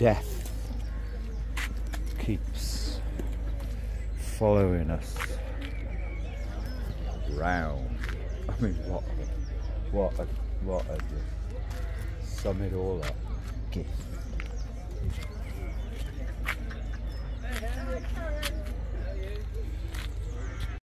death keeps following us round. I mean, what, a, what, a, what a gift. Sum it all up. Gift.